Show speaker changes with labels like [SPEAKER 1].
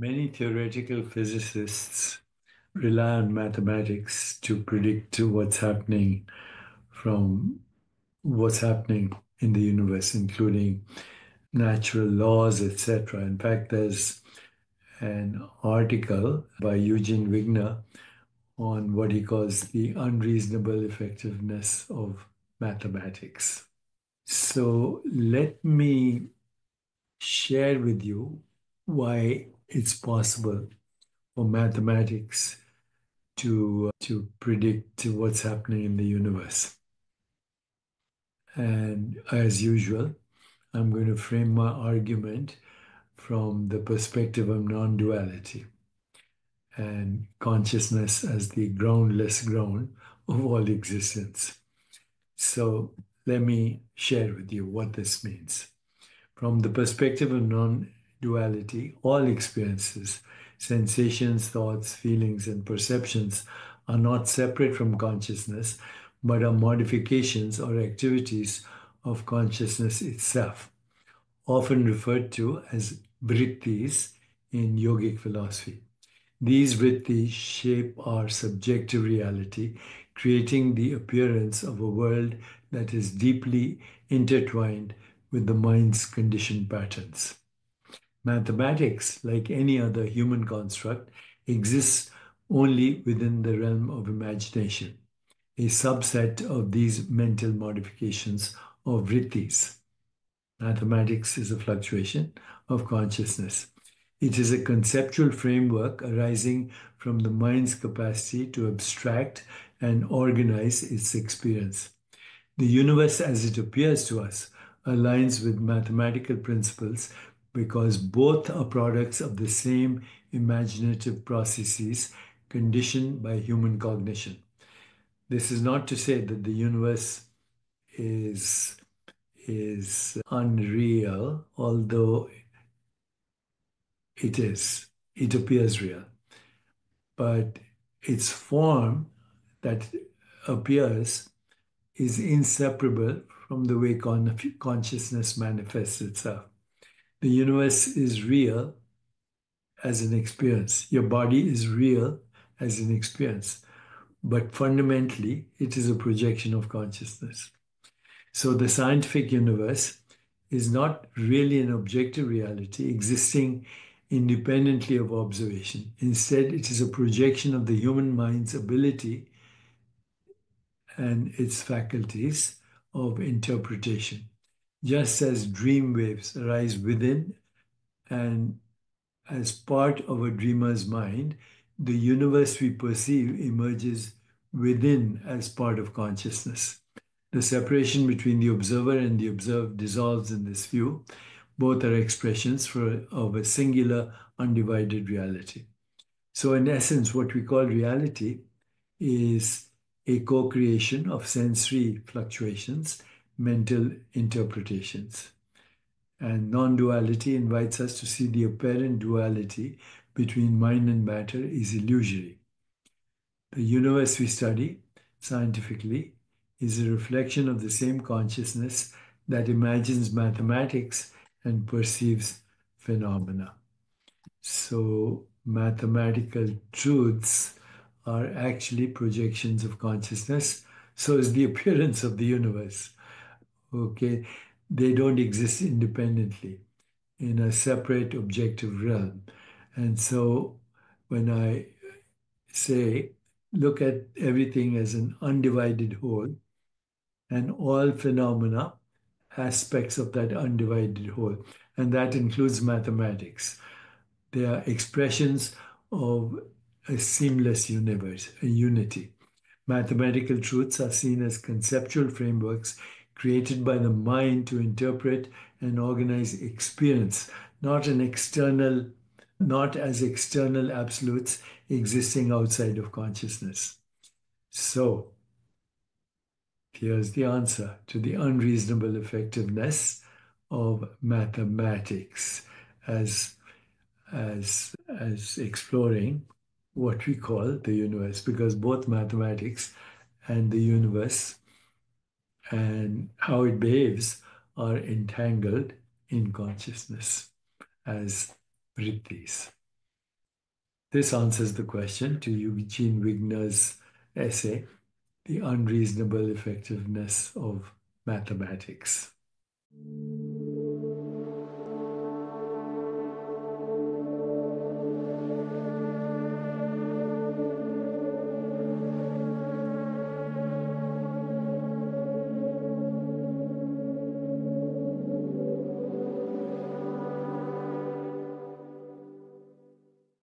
[SPEAKER 1] Many theoretical physicists rely on mathematics to predict what's happening from what's happening in the universe, including natural laws, etc. In fact, there's an article by Eugene Wigner on what he calls the unreasonable effectiveness of mathematics. So let me share with you why it's possible for mathematics to, to predict what's happening in the universe. And as usual, I'm going to frame my argument from the perspective of non duality and consciousness as the groundless ground of all existence. So let me share with you what this means. From the perspective of non duality, all experiences, sensations, thoughts, feelings, and perceptions are not separate from consciousness, but are modifications or activities of consciousness itself, often referred to as vrittis in yogic philosophy. These vrittis shape our subjective reality, creating the appearance of a world that is deeply intertwined with the mind's conditioned patterns. Mathematics, like any other human construct, exists only within the realm of imagination, a subset of these mental modifications of vrittis. Mathematics is a fluctuation of consciousness. It is a conceptual framework arising from the mind's capacity to abstract and organize its experience. The universe as it appears to us aligns with mathematical principles because both are products of the same imaginative processes conditioned by human cognition. This is not to say that the universe is, is unreal, although it is, it appears real. But its form that appears is inseparable from the way con consciousness manifests itself. The universe is real as an experience. Your body is real as an experience. But fundamentally, it is a projection of consciousness. So the scientific universe is not really an objective reality existing independently of observation. Instead, it is a projection of the human mind's ability and its faculties of interpretation. Just as dream waves arise within and as part of a dreamer's mind, the universe we perceive emerges within as part of consciousness. The separation between the observer and the observed dissolves in this view. Both are expressions for, of a singular, undivided reality. So, in essence, what we call reality is a co creation of sensory fluctuations, mental interpretations. And non duality invites us to see the apparent duality between mind and matter is illusory. The universe we study scientifically is a reflection of the same consciousness that imagines mathematics and perceives phenomena. So, mathematical truths are actually projections of consciousness. So is the appearance of the universe. Okay, they don't exist independently in a separate objective realm. And so when I say, look at everything as an undivided whole, and all phenomena, aspects of that undivided whole, and that includes mathematics. They are expressions of a seamless universe, a unity. Mathematical truths are seen as conceptual frameworks created by the mind to interpret and organize experience, not an external, not as external absolutes existing outside of consciousness. So, here's the answer to the unreasonable effectiveness of mathematics as, as, as exploring what we call the universe, because both mathematics and the universe and how it behaves are entangled in consciousness as vrittis. This answers the question to Eugene Wigner's essay, The Unreasonable Effectiveness of Mathematics.